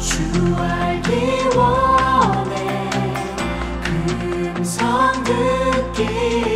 주 알기 원해. 금성 듣기.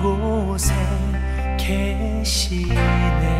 그곳에 계시네.